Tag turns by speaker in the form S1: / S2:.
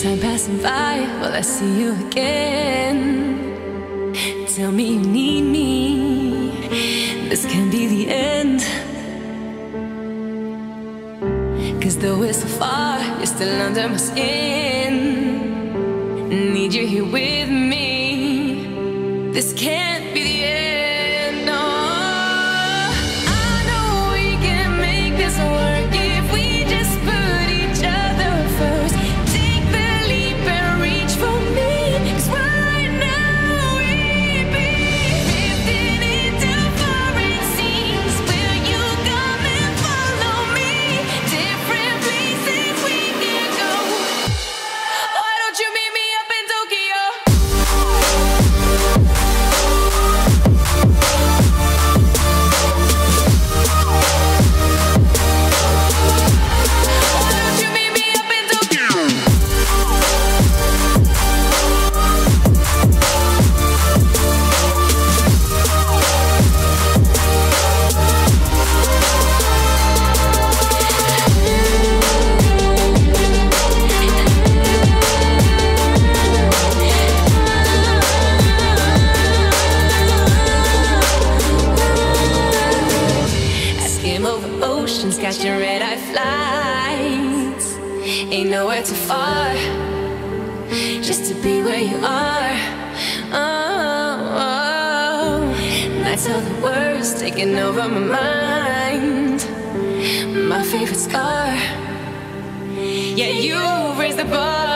S1: survive will I see you again. Tell me you need me. This can be the end. Cause though we're so far, you're still under my skin. Need you here with me. This can't catching red eye flights. Ain't nowhere too far, just to be where you are. Oh, oh. nights are the worst, taking over my mind. My favorite scar. Yeah, you raised the bar.